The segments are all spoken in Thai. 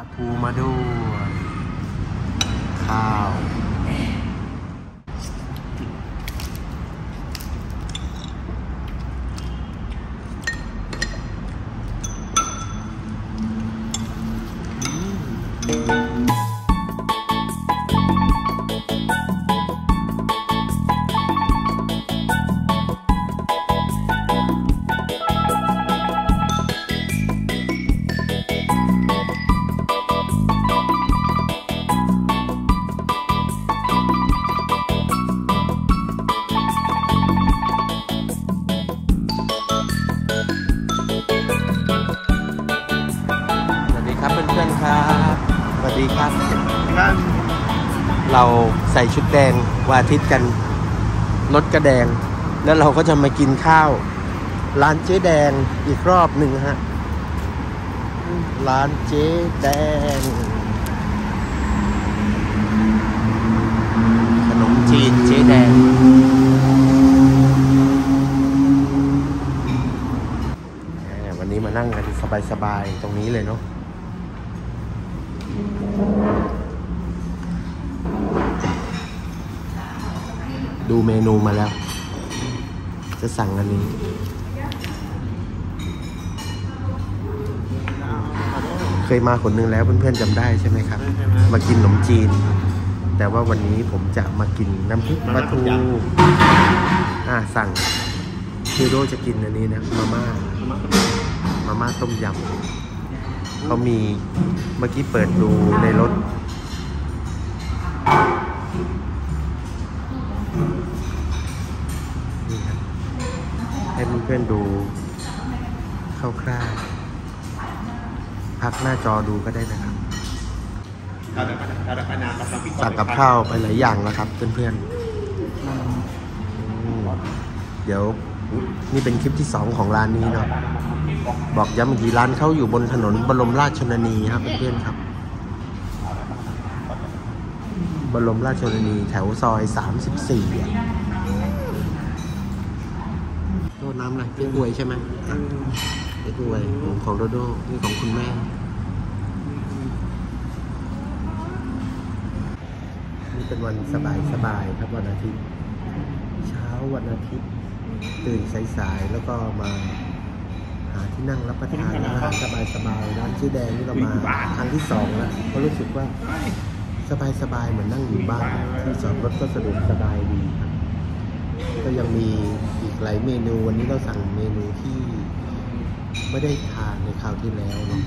ปลาทูมาด้วย ค่ะ ครับสวัสดีครับเราใส่ชุดแดงวาทิตย์กันรถกระแดง แล้วเราก็จะมากินข้าว ร้านเจ๊แดงอีกรอบหนึ่งฮะร้านเจ๊แดง ขนมจีนเจ๊แดง วันนี้มานั่งกันสบายๆตรงนี้เลยเนาะ ดูเมนูมาแล้ว จะสั่งอันนี้ เคยมาคนนึงแล้วเพื่อนๆจำได้ใช่ไหมครับ มากินขนมจีน แต่ว่าวันนี้ผมจะมากินน้ำพริกปลาทูอ่าสั่งฮิโร่จะกินอันนี้นะมาม่ามาม่าต้มยำเขามีเมื่อกี้เปิดดูในรถ พื่อนๆดูคร่าวๆพักหน้าจอดูก็ได้นะครับ สั่งกับข้าวไปหลายอย่างแล้วครับ เพื่อนๆอืมเดี๋ยวนี่เป็นคลิปที่สองของร้านนี้เนาะบอกย้ำอีกทีร้านเขาอยู่บนถนนบรมราชชนนีครับเพื่อนๆครับ บรมราชชนนีแถวซอย 34อะโทษ น้ำอะไรเจ๊กวยใช่ไหมอะเจ๊กวยของโดโดนี่ของคุณแม่นี่เป็นวันสบายสบายๆครับวันอาทิตย์ เช้าวันอาทิตย์ ตื่นสายๆแล้วก็มาหาที่นั่งรับประทานอาหารสบายๆร้านชื่อแดงนี่เรามาครั้งที่สองแล้วก็รู้สึกว่าสบายๆเหมือนนั่งอยู่บ้านที่จอดรถก็สะดวกสบายดีครับก็ยังมีอีก หลายเมนูวันนี้เราสั่งเมนูที่ไม่ได้ทานในคราวที่แล้วเนาะ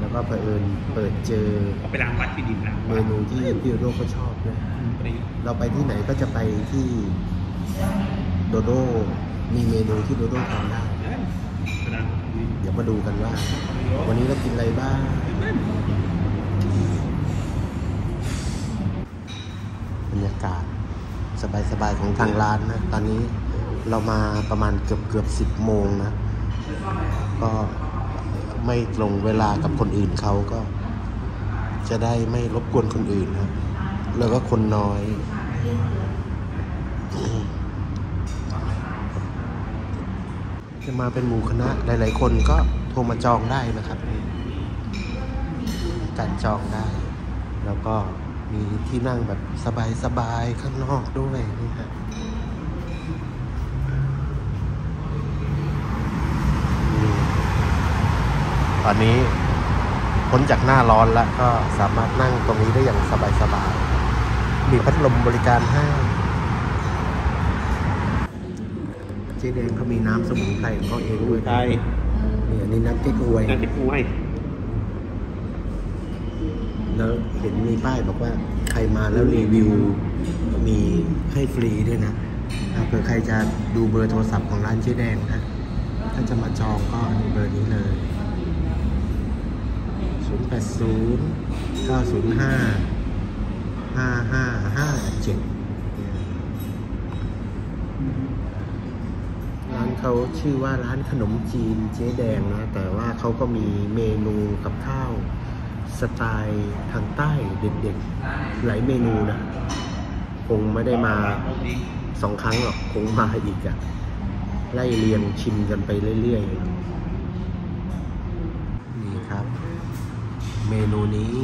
แล้วก็เผอิญเปิดเจอเอาไปล้างวัดที่ดินนะเมนูที่พี่โดโดเขาชอบเนี่ยเราไปที่ไหนก็จะไปที่โดโดมีเมนูที่โดโดทำได้ เดี๋ยวมาดูกันว่า วันนี้เรากินอะไรบ้างบรรยากาศสบายๆของทางร้านนะ ตอนนี้ เรามาประมาณเกือบเกือบสิบโมงนะ ก็ไม่ตรงเวลากับคนอื่นเขาก็ จะได้ไม่รบกวนคนอื่นนะแล้วก็คนน้อย จะมาเป็นหมู่คณะหลาย ๆ คนก็โทรมาจองได้นะครับจัดจองได้ แล้วก็มีที่นั่งแบบสบาย ๆ ข้างนอกด้วยนี่ฮะอืม ตอนนี้พ้นจากหน้าร้อนแล้วก็สามารถนั่งตรงนี้ได้อย่างสบายๆ มีพัดลมบริการให้เจ๊แดงเขามีน้ำสมุนไพรของเขาเองด้วยใช่นี่อันนี้น้ำเก๊กฮวยงานที่ป่วยแล้วเห็นมีป้ายบอกว่าใครมาแล้วรีวิวมีให้ฟรีด้วยนะอ่าเผื่อใครจะดูเบอร์โทรศัพท์ของร้านเจ๊แดงนะ ถ้าจะมาจองก็เบอร์นี้เลย 080 905 5557ร้านเขาชื่อว่าร้านขนมจีนเจ๊แดงนะ แต่ว่าเขาก็มีเมนูกับข้าว สไตล์ทางใต้เด็ดๆหลายเมนูนะ คงไม่ได้มาสองครั้งหรอก คงมาอีกอะไล่เรียงชิมกันไปเรื่อยๆ นี่ครับ ม เมนูนี้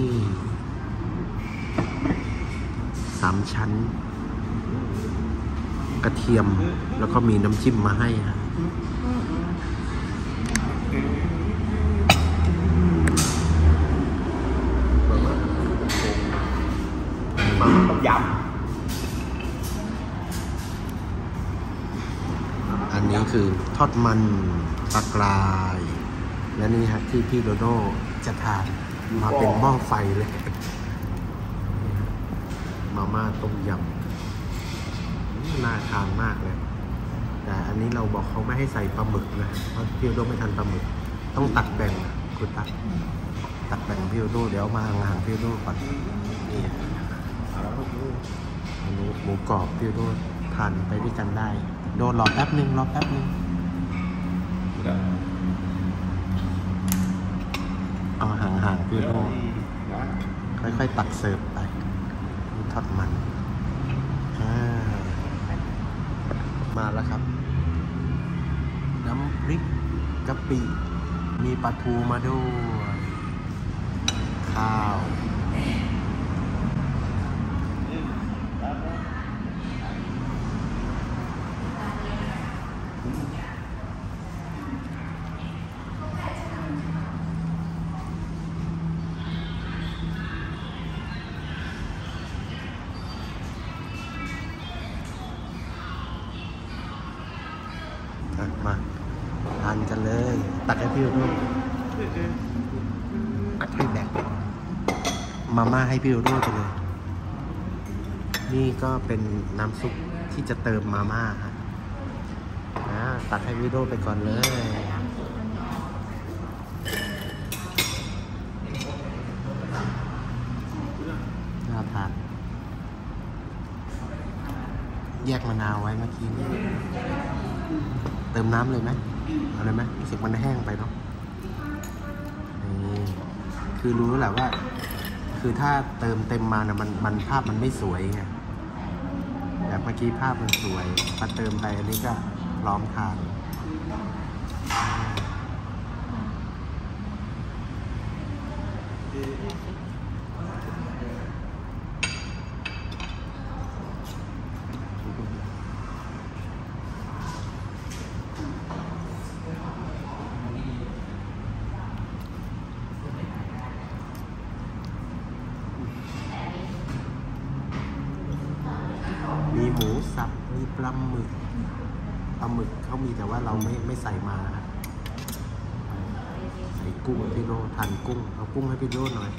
สามชั้น กระเทียมแล้วก็มีน้ำจิ้มมาให้ฮะมาต้มยอันนี้คือทอดมันปลากราย และนี่ฮะที่พี่โดโดจะทาน มาเป็นหม้อไฟเลย มาม่าต้มยำน่าทานมากเลย แต่อันนี้เราบอกเขาไม่ให้ใส่ปลาหมึกนะเพราะพี่โดไม่ทานปลาหมึก ต้องตัดแบ่งนะคุณตัดตัดแบ่งพี่โดเดี๋ยวเอามาห่างๆพี่โดก่อนนี่อันนี้หมูกรอบพี่โดทานไปด้วยกันได้ โดนรอแป๊บนึงรอแป๊บนึง เอาห่างพี่โดค่อยๆ ตักเสิร์ฟไปนี่ทอดมันมาแล้วครับ น้ำพริกกะปิ มีปลาทูมาด้วย ข้าว อะมาทานกันเลย ตักให้พี่ด้วยตักให้แบก มาม่าให้พี่ด้วยไปเลย นี่ก็เป็นน้ำซุปที่จะเติมมาม่าฮะตักให้พี่โดไปก่อนเลยน่าทานแยกมะนาวไว้เมื่อกี้นี้เติมน้ำเลยไหมเอาเลยไหมรู้สึกมันแห้งไปเนาะนี่คือรู้แล้วแหละว่า คือถ้าเติมเต็มมานะมันมันภาพมันไม่สวยไงแบบเมื่อกี้ภาพมันสวยพอเติมไปอันนี้ก็ล้อมทานมีหมูสับ มีปลาหมึกปลาหมึกเขามีแต่ว่าเราไม่ไม่ใส่มานะครับใส่กุ้งพี่โรทานกุ้งเอากุ้งให้พี่โรหน่อย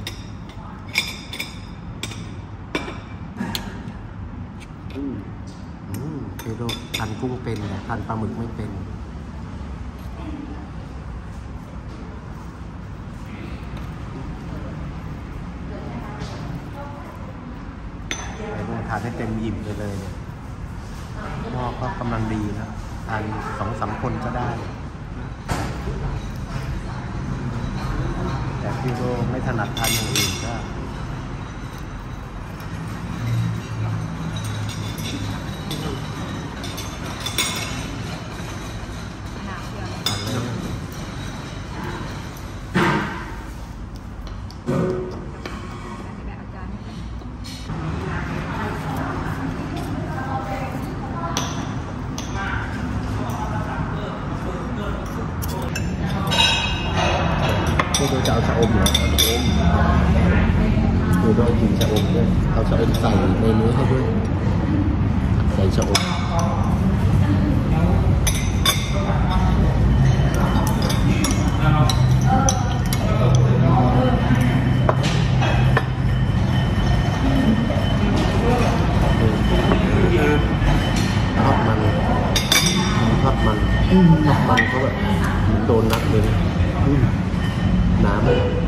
อือพี่โรทานกุ้งเป็นแต่ทานปลาหมึกไม่เป็นไอ้พวกทานให้เต็มอิ่มไปเลยเนี่ย หม้อก็กำลังดีนะทานสองสามคนก็ได้ แต่พี่โรไม่ถนัดทานอย่างอื่นก็ พี่โรกินชะอมด้วยเอาชะอมใส่ในนี้ให้ด้วยใส่ชะอมทอดมันทอดมันทอดมันเขาแบบเหมือนโดนนัดเลยนะอืมน้ำเลย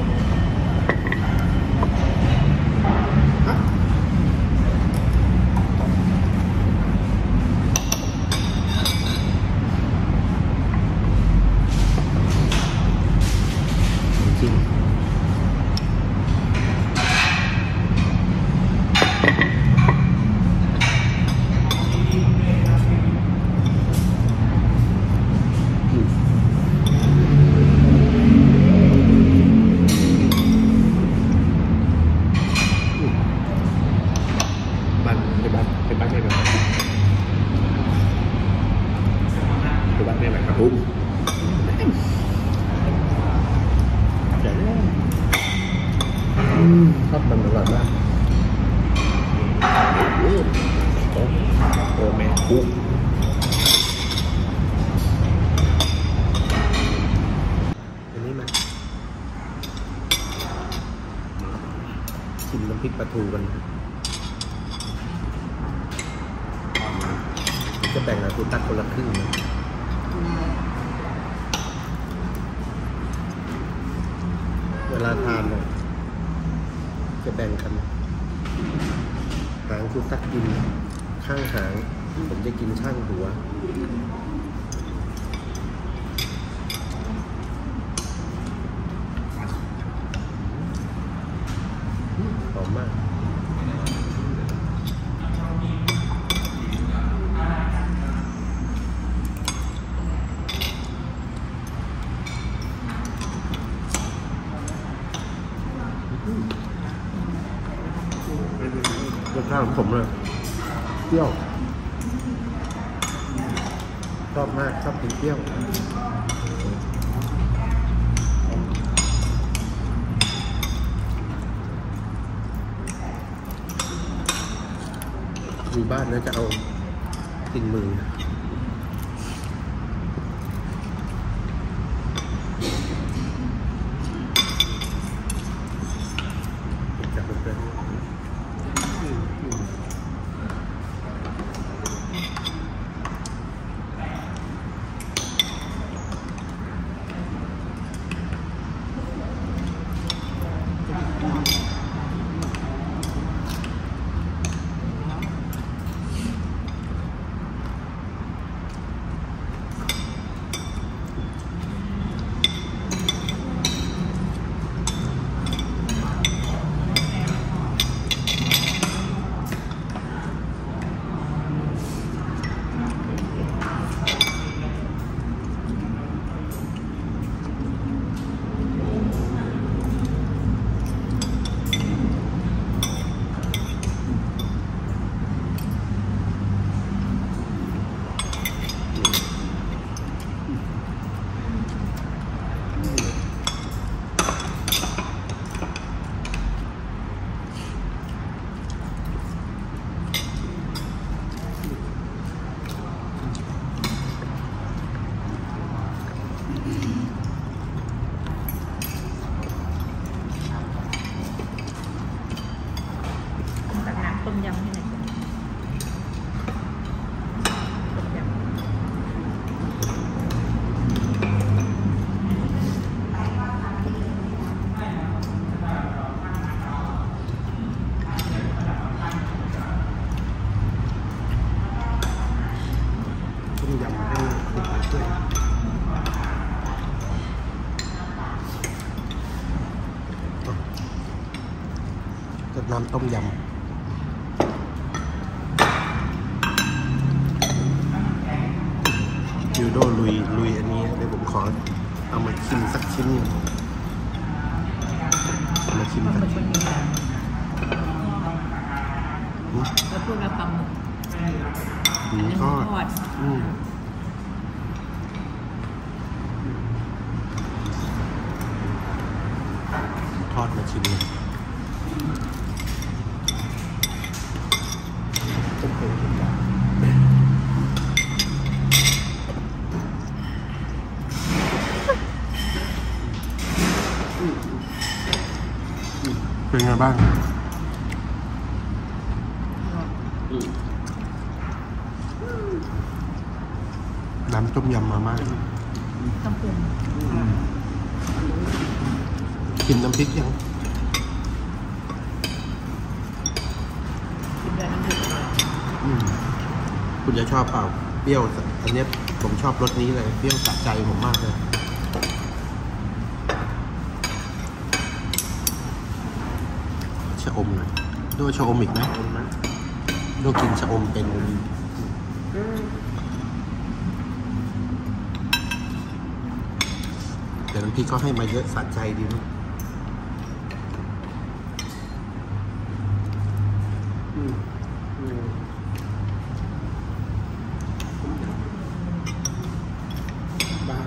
ชิมน้ำพริกปลาทูกันจะแบ่งกับคุณตักคนละครึ่งนะเวลาทานเนี่ยจะแบ่งกัน หางคุณตักกินข้างหาง ผมจะกินช่างหัว หอมมาก รสชาติของผมเลยเปรี้ยวชอบมากชอบกินเปรี้ยวอยู่บ้านแล้วจะเอาตินมือ ก็น้ำต้มยำยูโดลุยลุยอันนี้เดี๋ยวผมขอเอามาชิมสักชิ้นหนึ่งเอามาชิมปลาหสัมึกกชิ้มันนมีน้อืมำแล้วพูดว่าปลาหมึกหมูเป็นทอดทอดอืมทอดมาชิมเลยโอเคจ้ะ เป็นไงบ้างน้ำต้มยำมาม่าต้องปรุงกินน้ำพริกยังคุณจะชอบเปล่า เปรี้ยว อันนี้ผมชอบรสนี้เลย เปรี้ยวสะใจผมมากเลยะอมหน่อยดูชะอมอีกไหมดูกินชะอมเป็นแต่น้ำพริกก็ให้มาเยอะสะใจดีนะอืมอืม บ้าง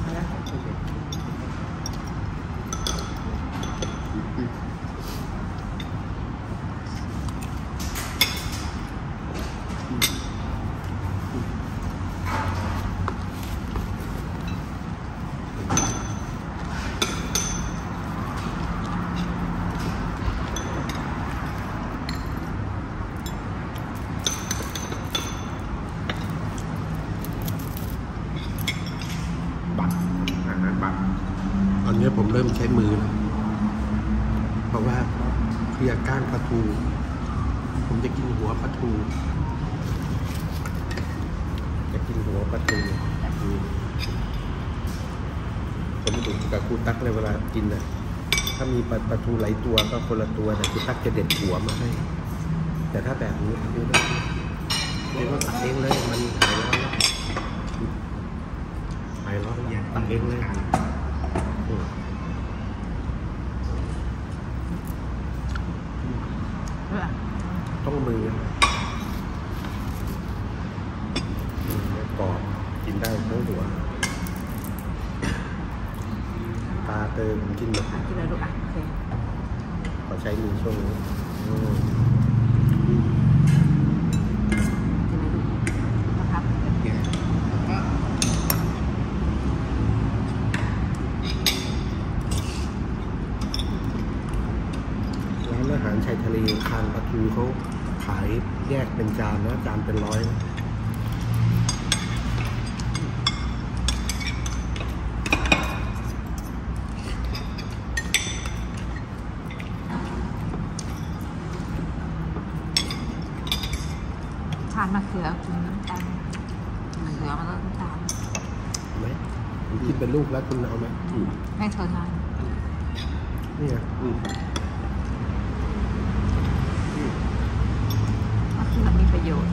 เอาละ โอเค มือนะเพราะว่าเค ลียร์ก้างปลาทู ผมจะกินหัวปลาทู จะกินหัวปลาทูผมดูกับครูตักเลยเวลากินนะถ้ามีปลาปลาทูหลายตัวก็คนละตัวแต่ครูตักจะเด็ดหัวมาให้ แต่ถ้าแบบนี้ดูได้เรียว่าตักเองเลยมันหายร้อนแล้วหายร้อนแล้วตักเองเลยอืม เออ ต้อง มืออืมแล้วกรอบกินได้ทั้งหัวตาเติมกินหมดอะกินเลยลูกอะโอเคขอใช้มือช่วงนี้อืมกินเลยลูกนะครับ ร้านอาหารชายทะเลคานปลาทูเขาขายแยกเป็น จานนะจานเป็นร้อยนะทานมะเขือกินน้ำตาลมะเขือมันก็น้ำตาลเอาไหมผมคิดเป็นลูกแล้วคุณเอาไหมอืมให้เธอทานนี่ไง อืม มะเขือมีประโยชน์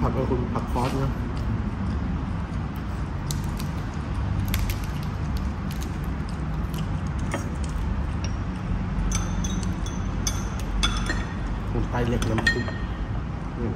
ผักเอาคุณผักคอสนะผมไตเล็กน้ำซุป อืม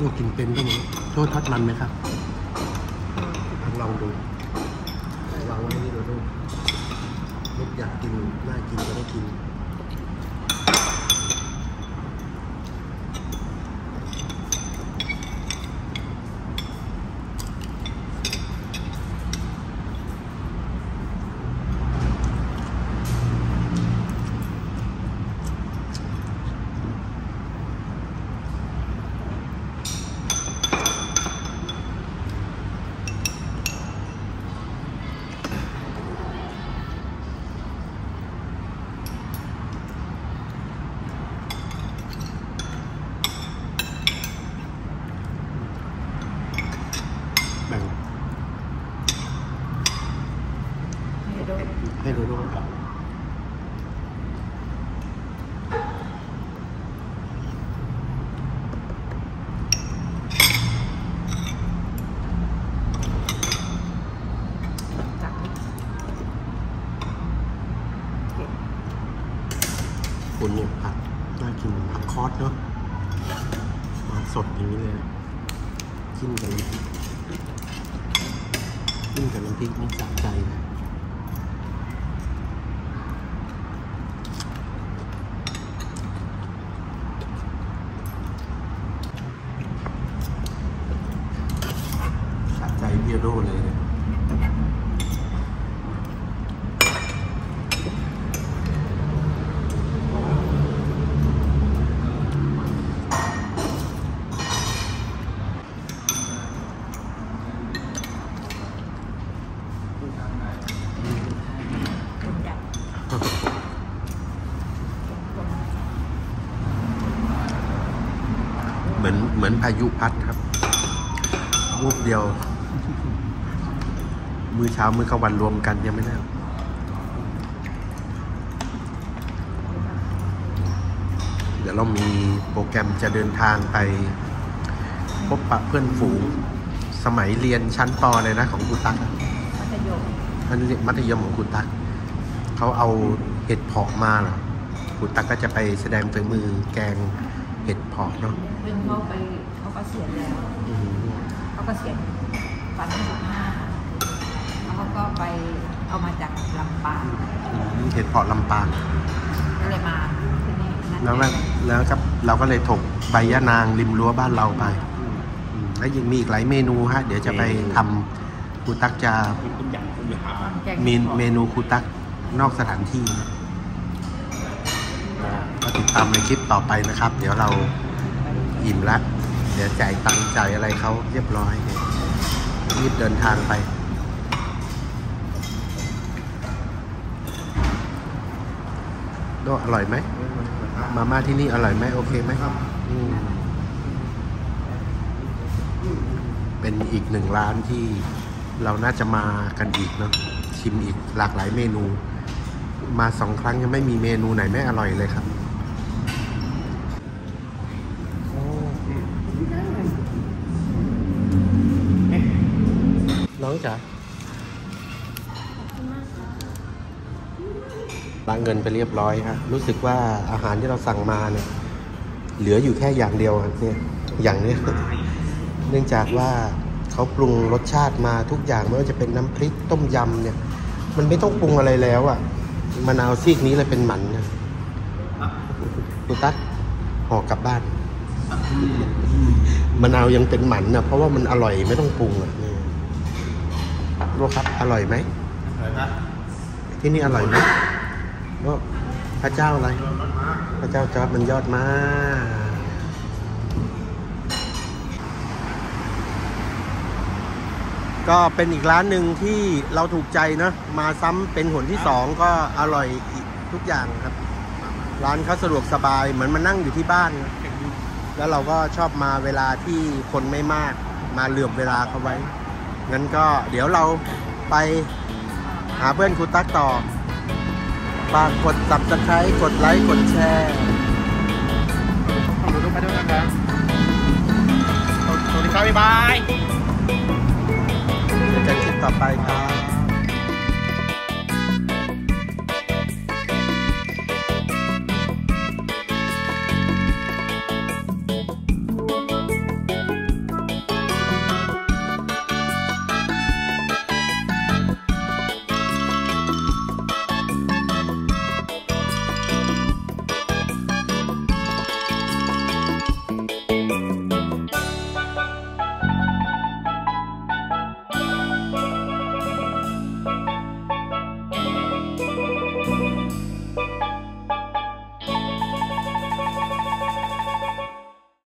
อืมอืม ลูกกินเป็นก็มั้โทษทัดมันไหมครับลองดูวางไว้นี่ดูลูกลูกอยากกินน่ากินก็ได้กิน แบ่ง ให้ดู ให้ดูด้วย จับนิดเก็บ คุณเนี่ยผักน่ากินผักคอสเนาะมาสดอย่างนี้เลยจิ้มกับน้ำพริก จิ้มกับน้ำพริกนี่สะใจนะสะใจเพียโดเลยเนี่ย คนใหญ่ เห มือนเหมือนพายุพัดครับวูบเดียว มือเช้ามือกลางวันรวมกันยังไม่ได้เดี๋ยวดี๋ยวเรามีโปรแกรมจะเดินทางไป พบปะเพื่อนฝูง สมัยเรียนชั้นปเลยนะของครูตั๊กอะมัธยมมัธยมมัธยมของครูตั๊กเขาเอาเห็ดเผาะมาเหรอครูตั๊กก็จะไปแสดงฝีมือแกง เห็ดเผาะเนาะซึ่งเขาไปเขาก็เสียณแล้วอืมเขาก็เสียณฟันที่สิบห้าแล้วเขาก็ไปเอามาจากลำปางอืมเห็ดเผาะลำปางก็เลยมาที่นี่นัดแล้วกัก็นแล้วครับเราก็เลยถกใบยะนางริมรั้วบ้านเราไปอืมแล้วยังมีอีกหลายเมนูฮะ เดี๋ยวจะไปทำครูตักจะมีคุณอย่างคุณหาแกงมีเห็ดพาะเมนูครูตักนอกสถานที่นะก็ ติดตามในคลิปต่อไปนะครับ เดี๋ยวเราอิ่มล้วเดี๋ยวจ่ายตังค์จ่ายอะไรเขาเรียบร้อยรีบเดินทางไปโดอร่อยไหม มาม่าที่นี่อร่อยไหมโอเคไหมครับเป็นอีกหนึ่งร้านที่เราน่าจะมากันอีกเนาะชิมอีกหลากหลายเมนู มาสองครั้งยังไม่มีเมนูไหนไม่อร่อยเลยครับ ล้างเงินไปเรียบร้อยฮะรู้สึกว่าอาหารที่เราสั่งมาเนี่ยเหลืออยู่แค่อย่างเดียวเนี่ยอย่างนี้เนื่องจากว่าเขาปรุงรสชาติมาทุกอย่างไม่ว่าจะเป็นน้ำพริกต้มยำเนี่ย มันไม่ต้องปรุงอะไรแล้วอะ่ะมะนาวซีกนี้เลยเป็นหมันนะคุณตั๊กห่อกลับบ้านมะนาวยังเป็นหมันนะเพราะว่ามันอร่อยไม่ต้องปรุงอะนี่รู้ครับ อร่อยไหมอะไรนะที่นี่อร่อยไหม พระเจ้าอะไร พระเจ้าจอดมันยอดมากก็เป็นอีกร้านหนึ่งที่เราถูกใจเนอะมาซ้ำเป็นหนที่สองก็อร่อยทุกอย่างครับ ร้านเขาสะดวกสบายเหมือนมานั่งอยู่ที่บ้าน แล้วเราก็ชอบมาเวลาที่คนไม่มากมาเหลื่อมเวลาเขาไว้งั้นก็เดี๋ยวเราไปหาเพื่อนครูตั๊กต่อ ฝากกด subscribe กดไลค์ กดแชร์ขอบคุณทุกท่านด้วยนะครับสวัสดีครับบ๊ายบายเจอกันคลิปต่อไปครับ